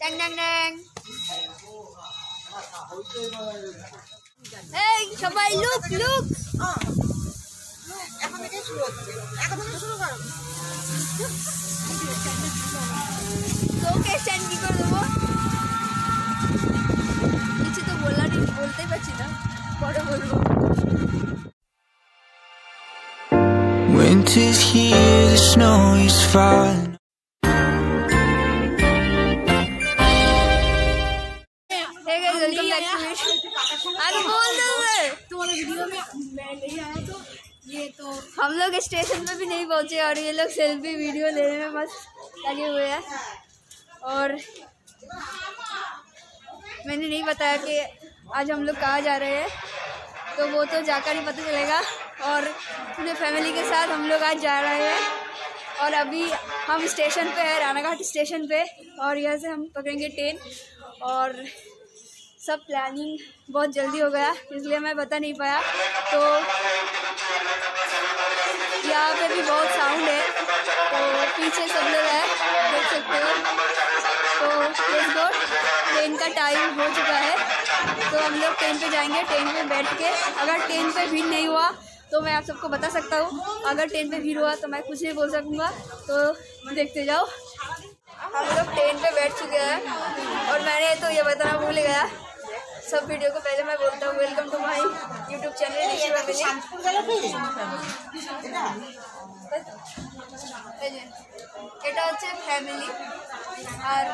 Dang dang dang. এই সবাই look look এখন থেকে শুরু কি করে দেবো কিছু তো বললাম বলতেই পারছি না পরে বলব Winter's here, the snow is falling. Video में मैं नहीं आया तो ये तो हम लोग स्टेशन पे भी नहीं पहुँचे और ये लोग सेल्फी वीडियो लेने में मस्त लगे हुए हैं। और मैंने नहीं बताया कि आज हम लोग कहाँ जा रहे हैं तो वो तो जाकर ही पता चलेगा। और अपने फैमिली के साथ हम लोग आज जा रहे हैं। और अभी हम स्टेशन पे हैं, रानाघाट स्टेशन पे, और यहाँ से हम पकड़ेंगे ट्रेन और सब प्लानिंग बहुत जल्दी हो गया, इसलिए मैं बता नहीं पाया। तो यहाँ पे भी बहुत साउंड है तो पीछे सब लोग हैं, देख सकते हो। तो लेट्स गो ट्रेन का टाइम हो चुका है तो हम लोग ट्रेन पे जाएँगे ट्रेन में बैठ के। अगर ट्रेन पे भीड़ नहीं हुआ तो मैं आप सबको बता सकता हूँ। अगर ट्रेन पे भीड़ हुआ तो मैं कुछ नहीं बोल सकूँगा। तो देखते जाओ। हम लोग ट्रेन पे बैठ चुके हैं, और मैंने तो ये बताना भूल गया। सब वीडियो को पहले मैं बोलता हूँ welcome to my YouTube channel Rishi family এই যে, এটা হচ্ছে ফ্যামিলি আর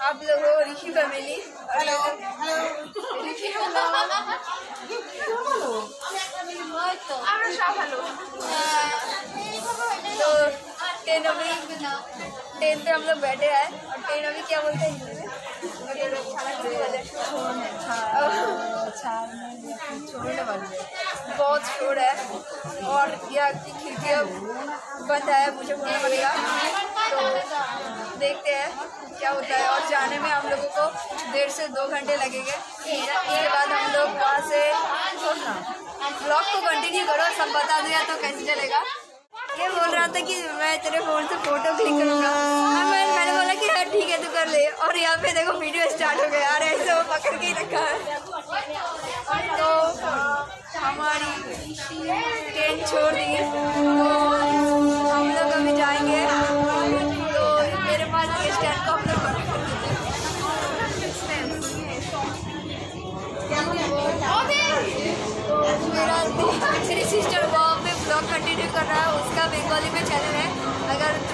आप लोग हो ऋषि फैमिली हेलो ঋষি तो আমরা সব ভালো तो ट्रेन अभी ट्रेन पे हम लोग बैठे हैं और ट्रेन अभी क्या बोलते हैं बहुत शोर है। और यहाँ की बंद है, मुझे बोलना पड़ेगा तो देखते हैं क्या होता है। और जाने में हम लोगों को डेढ़ से दो घंटे लगेंगे। उसके बाद हम लोग वहाँ से ब्लॉग को कंटिन्यू करो सब बता दिया तो कैसे चलेगा। ये बोल रहा था कि मैं तेरे फ़ोन से फ़ोटो क्लिक करूँगा। मैंने बोला कि ठीक है, तू कर ले। और यहाँ पे देखो वीडियो स्टार्ट हो गया। और ऐसे वो पकड़ के रखा है। तो हमारी ट्रेन छोड़ दी है। तो हम लोग अभी जाएँगे। तो मेरे पास ये स्टैंड को हम लोग मेरा मेरी सिस्टर वहाँ पे ब्लॉग कंटिन्यू कर रहा है। उसका बंगाली में चैनल है।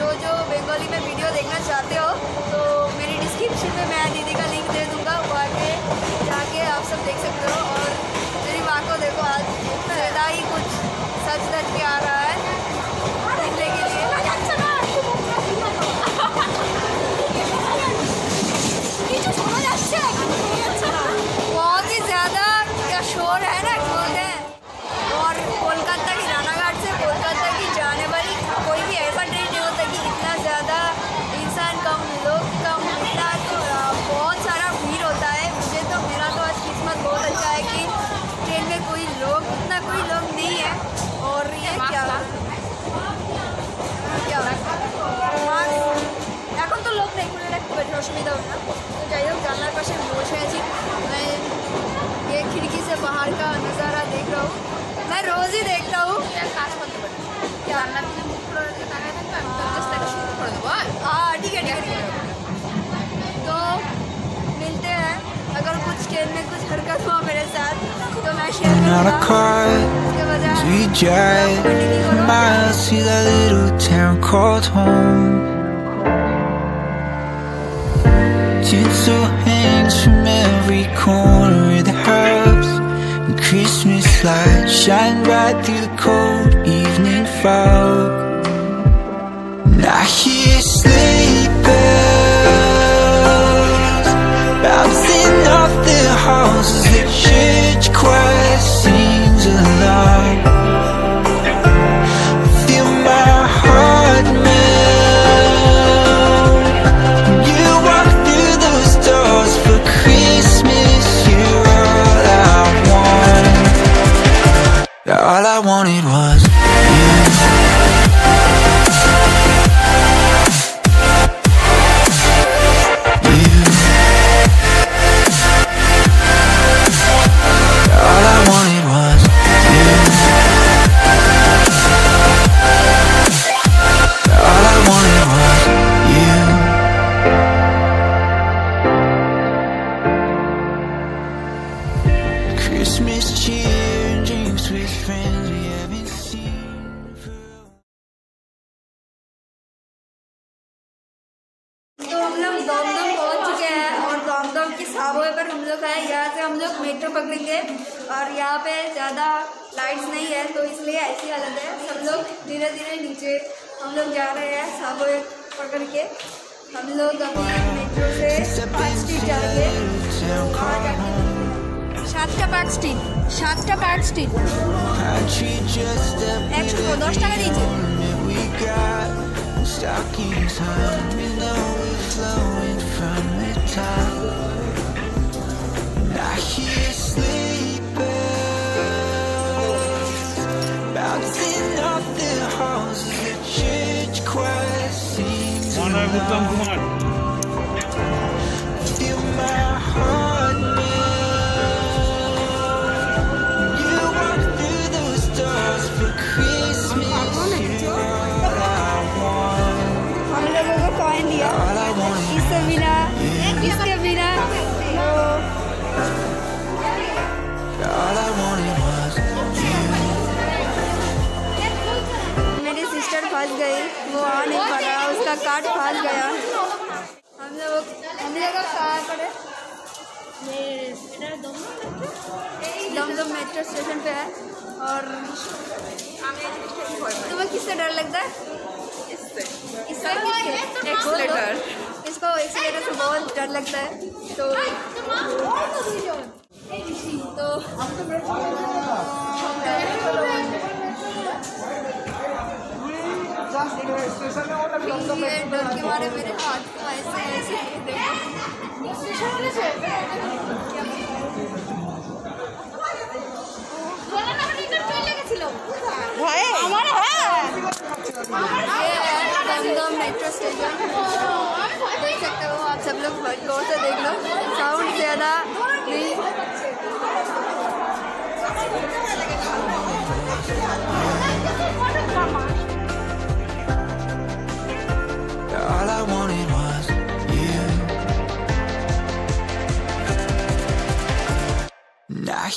जो जो बंगाली में वीडियो देखना चाहते हो तो मेरी डिस्क्रिप्शन में मैं दीदी का लिंक दे दूँगा वहाँ पे जाके आप सब देख सकते हो। और मेरी माँ को देखो, आज ज़्यादा ही कुछ सच सच के आ रहा है drive miles to that little town called home. Tinsel hangs from every corner of the house, and Christmas lights shine right through the cold evening fog. And I hear sleigh bells bouncing off the as the church choir All I wanted धीरे धीरे नीचे हम लोग जा रहे हैं साबवे पकड़ के हम लोग अभी मेट्रो से पाँच स्ट्रीट जाएंगे वहाँ जाके সাতটা পার্ক স্ট্রিট সাতটা Park Street I treat just a একশো দশ টাকা দিয়েছে we got stockings hung. You know we're flowing from the top. I hear One over, done, one. फंस गई वो आ नहीं पा रहा उसका कार्ड फंस गया। हम लोग हम लोग कहाँ पर दमदम मेट्रो स्टेशन पे है और तुम्हें किससे डर लगता है? इससे। किससे? एक बोल दो। इसको एक्सीलेटर से बहुत डर लगता है तो तो ये डर के मारे मेरे हाथ को ऐसे ऐसे देखो ये है। Dum Dum metro station. देख सकते हो आप सब लोग गौर से देख लो। साउंड ज़्यादा नहीं। All I wanted was you. And I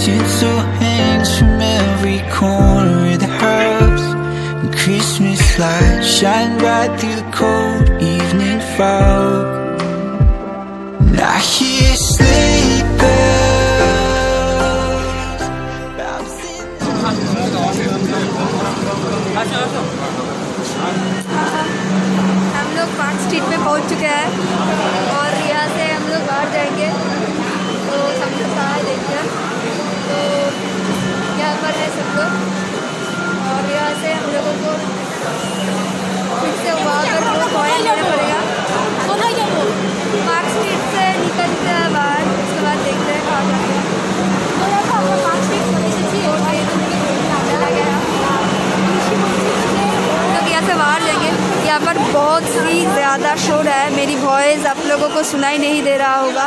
Tinsel hangs from every corner of the house. And Christmas lights shine right through the cold evening fog यहाँ से हम लोगों को फिर से वहाँ पर वो कॉइन लेना पड़ेगा। तो से निकलते हैं बाहर, उसके बाद देखते हैं कहाँ जाते हैं। तो तो यहाँ पर बहुत ही ज़्यादा शोर है। मेरी वॉइस आप लोगों को सुनाई नहीं दे रहा होगा।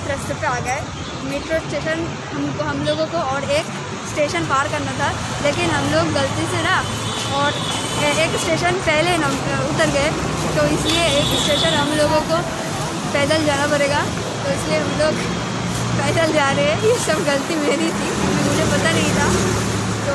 गलत रास्ते पे आ गए। मेट्रो स्टेशन हमको हम लोगों को और एक स्टेशन पार करना था। लेकिन हम लोग गलती से ना, और एक स्टेशन पहले न उतर गए। तो इसलिए एक स्टेशन हम लोगों को पैदल जाना पड़ेगा। तो इसलिए हम लोग पैदल जा रहे हैं। ये सब गलती मेरी थी। मुझे पता नहीं था। तो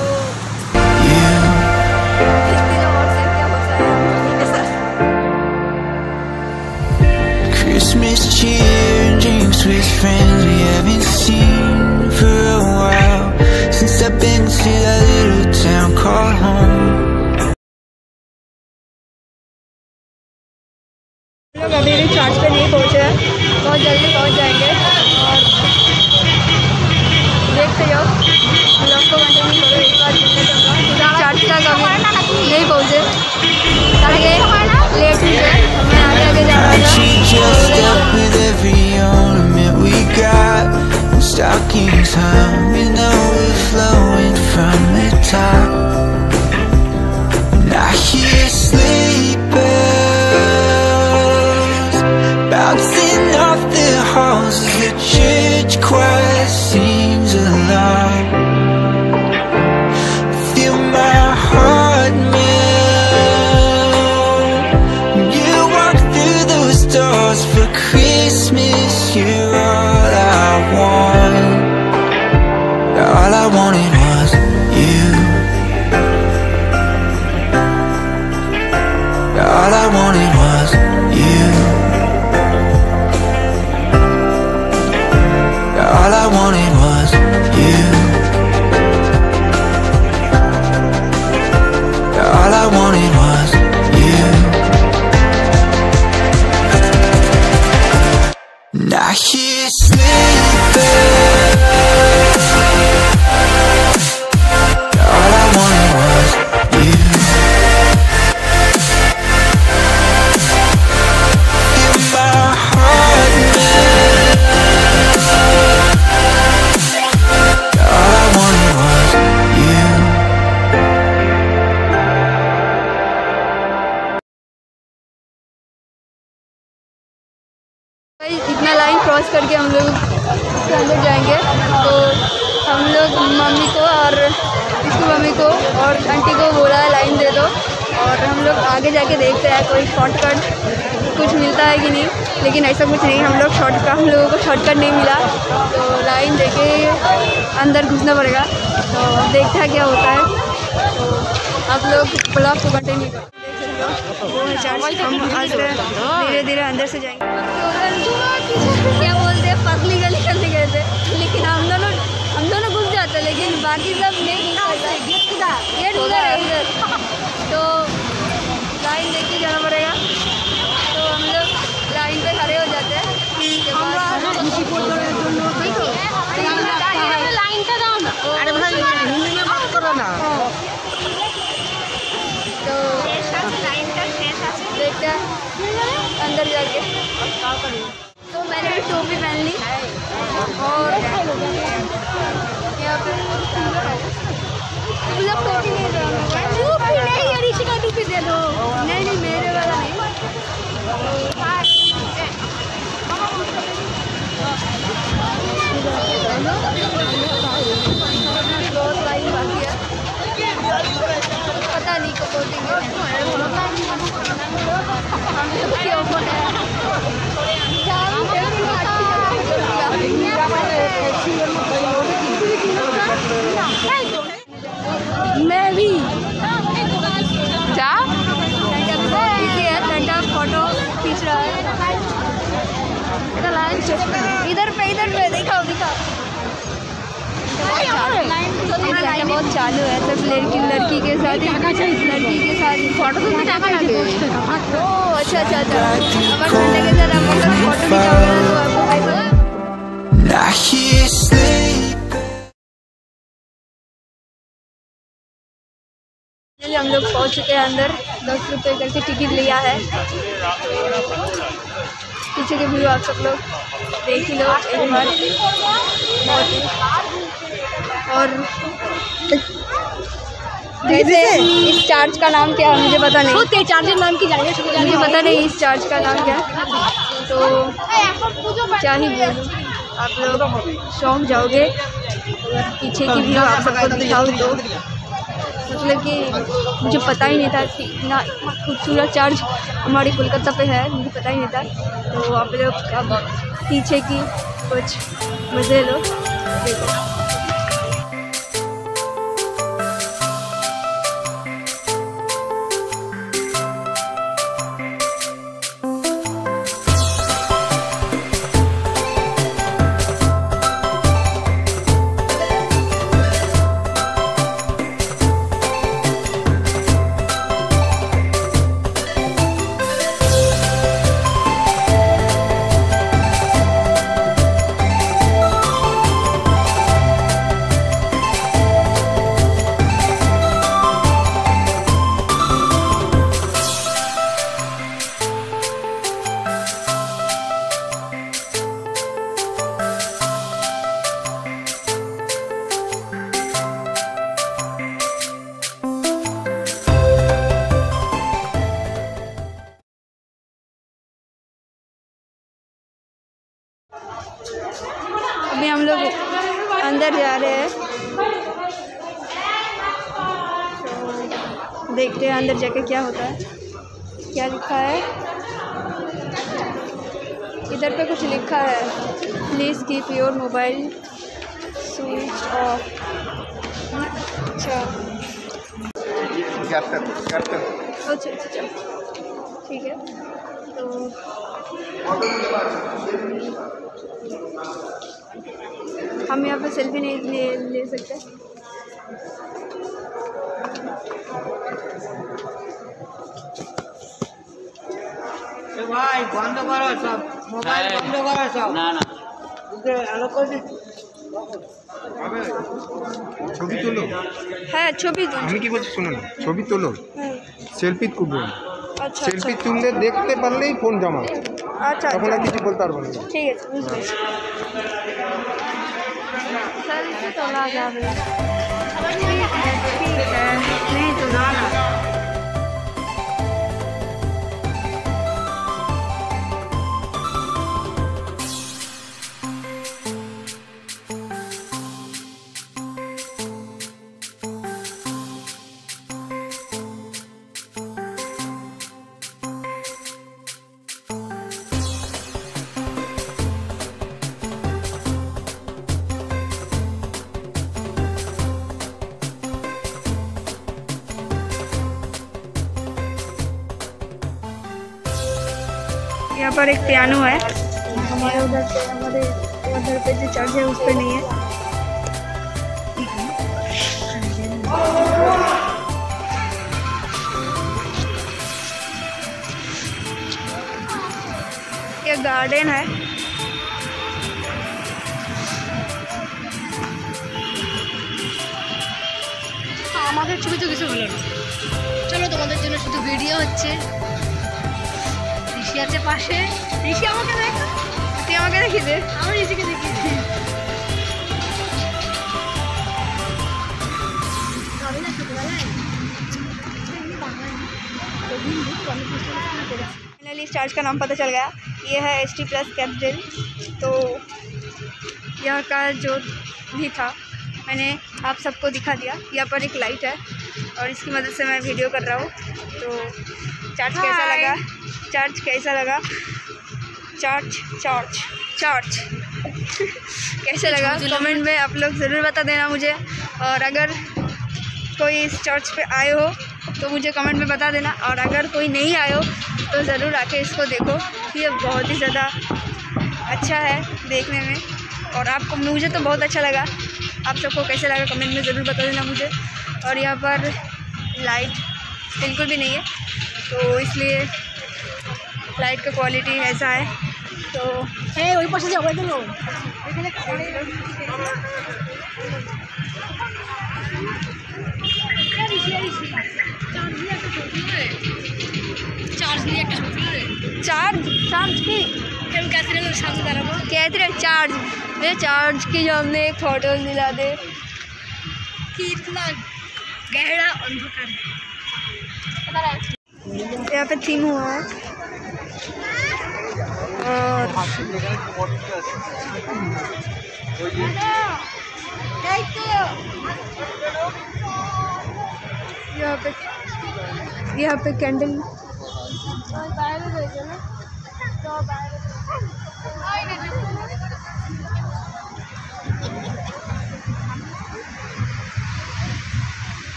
Christmas cheer and drinks with friends we haven't seen for a while Since I've been to that little town called home हम लोग अभी भी चार्ज पे नहीं पहुँचे हैं बहुत जल्दी पहुँच जाएंगे और देखते जाओ ब्लॉग को कंटिन्यू करो एक बार मिलने दूँगा चार्ज तक अभी नहीं पहुँचे आगे she just up with every ornament we got? Stockings hung and overflowing from the top. And I hear. अंदर घुसना पड़ेगा। तो देखते हैं क्या होता है। तो आप लोग ब्लॉग को कंटिन्यू करो। वो चार्ज। हम धीरे धीरे अंदर से जाएँगे। क्या बोलते हैं? पतली गली करने गए थे। लेकिन हम दोनों हम दोनों घुस जाते लेकिन बाकी सब नहीं गेट गेट उधर है। उधर। तो लाइन देख के जाना पड़ेगा। तो हम लोग लाइन पे खड़े हो जाते हैं उसके बाद লাইনটা দাও না আরে ভাই হিন্দি में बात करो ना तो देखते हैं अंदर जाके तो मैंने भी टोपी पहन ली और यहाँ पे मुझे टोपी नहीं दो टोपी नहीं है ऋषि का टोपी दे दो नहीं नहीं मेरे वाला नहीं मैं भी। जा। फ़ोटो खींच रहा है इधर पे। इधर पे दिखाओ दिखाओ लाइन बहुत चालू है सब लड़की लड़की के साथ लड़की के साथ फ़ोटो तो टाका लगे ओ अच्छा अच्छा अच्छा। हमारे ठंडे के साथ हम अगर फ़ोटो खिंचाओगे ना तो आपको पैसा हम लोग पहुँच चुके हैं अंदर। दस रुपये करके टिकट लिया है। पीछे के व्यू आप सब लोग देख ही लो एक बार। ही और वैसे इस चार्ज का नाम क्या है? मुझे पता नहीं। चार्जर नाम की जाइए मुझे पता नहीं इस चार्ज का नाम क्या है। तो क्या ही बोलूँ। आप लोग शौक जाओगे पीछे की व्यू आप सबको दिखाऊँ तो मतलब कि मुझे पता ही नहीं था कि इतना खूबसूरत चार्ज हमारे कोलकाता पे है मुझे पता ही नहीं था। तो आप लोग अब पीछे की कुछ मज़े लो। देखो। देखते हैं अंदर जाके क्या होता है। क्या लिखा है? इधर पे कुछ लिखा है। Please keep your mobile switch off अच्छा अच्छा अच्छा ठीक है। तो हम यहाँ पे सेल्फी नहीं ले ले सकते। ভাই বন্ধ করো সব। মোবাইল বন্ধ করো সব। না না। ছবি তোলো। হ্যাঁ ছবি আমি কি বলছি শুনুন ছবি তোলো। সেলফি তুলবো। আচ্ছা আচ্ছা। সেলফি তুললে দেখতে পারলেই ফোন জমা আচ্ছা তখন আচ্ছা। আর কিছু বলতে পারব না। ঠিক আছে বুঝতে সেলফি তোলা যাবে। ঠিক है यहाँ पर एक पियानो है हमारे उधर पे हमारे उधर पे जो चर्च है उस पर नहीं है ये गार्डन है আমাদের ছবি তো কিছু হলো না চলো তোমাদের জন্য শুধু ভিডিও হচ্ছে ঋষি আছে পাশে ঋষি আমাকে দেখ তুই আমাকে দেখি দে আমি ঋষিকে দেখি তবে না ছোটবেলায় फाइनली इस चार्ज का नाम पता चल गया ये है एस टी प्लस कैपिटल तो यहाँ का जो भी था मैंने आप सबको दिखा दिया यहाँ पर एक लाइट है और इसकी मदद से मैं वीडियो कर रहा हूँ तो चार्ज कैसा लगा? चार्ज कैसा लगा? चार्ज चार्ज चार्ज कैसे लगा? कमेंट में? आप लोग ज़रूर बता देना मुझे। और अगर कोई इस चर्च पे आए हो तो मुझे कमेंट में बता देना। और अगर कोई नहीं आए हो तो ज़रूर आके इसको देखो ये बहुत ही ज़्यादा अच्छा है देखने में। और आपको मुझे तो बहुत अच्छा लगा। आप सबको कैसे लगा? कमेंट में ज़रूर बता देना मुझे। और यहाँ पर लाइट बिल्कुल भी नहीं है। तो इसलिए लाइट का क्वालिटी ऐसा है। तो है वही पसंद होगा लोग चार्ज चार्ज की। कहते रहे चार्ज वे चार्ज की जो हमने एक फ़ोटो दिला दे। कितना गहरा अंधकार है। यहाँ पे थीम हुआ है। और यहाँ पे यहाँ पे कैंडल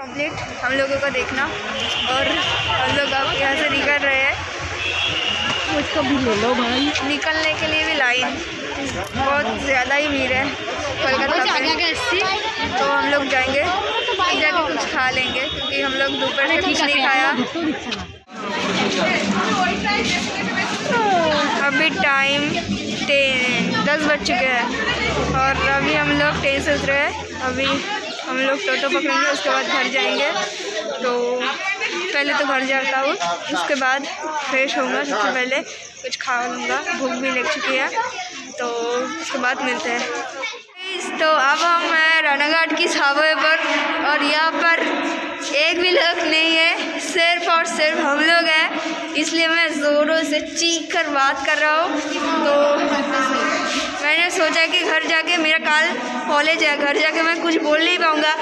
कंप्लीट हम लोगों को देखना और हम लोग अब यहाँ से निकल रहे हैं। उसको भी ले लो भाई। निकलने के लिए भी लाइन बहुत ज़्यादा ही भीड़ है। कोलकाता में तो हम लोग जाएँगे। जाके कुछ खा लेंगे क्योंकि हम लोग दोपहर में कुछ नहीं खाया। अभी टाइम टेन दस बज चुके हैं। और अभी हम लोग ट्रेन से उतरे हैं। अभी हम लोग टोटो पकड़ेंगे उसके बाद घर जाएँगे। तो पहले तो घर जाता हूँ, उसके बाद फ्रेश होऊँगा, सबसे पहले कुछ खा लूँगा भूख भी लग चुकी है तो उसके बाद मिलते हैं। तो अब हम हैं रानाघाट की छावे पर, और यहाँ पर एक भी लोग नहीं है, सिर्फ़ और सिर्फ़ हम लोग हैं, इसलिए मैं ज़ोरों से चीख कर बात कर रहा हूँ। तो सोचा कि घर जाके मेरा कल कॉलेज है, घर जाके मैं कुछ बोल नहीं पाऊँगा।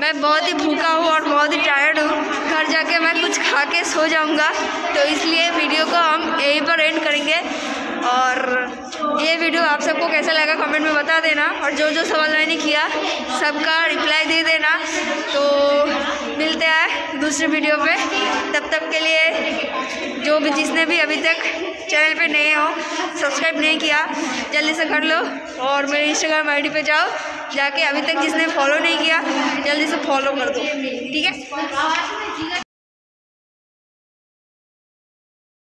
मैं बहुत ही भूखा हूँ और बहुत ही टायर्ड हूँ। घर जाके मैं कुछ खा के सो जाऊँगा। तो इसलिए वीडियो को हम यहीं पर एंड करेंगे। और ये वीडियो आप सबको कैसा लगा कमेंट में बता देना। और जो जो सवाल मैंने किया, सबका रिप्लाई दे देना। तो मिलते हैं दूसरे वीडियो पे। तब तक के लिए, जो भी जिसने भी अभी तक चैनल पे नए हो, सब्सक्राइब नहीं किया, जल्दी से कर लो और मेरे इंस्टाग्राम आईडी पे जाओ, जाके अभी तक जिसने फॉलो नहीं किया, जल्दी से फॉलो कर दो, ठीक है?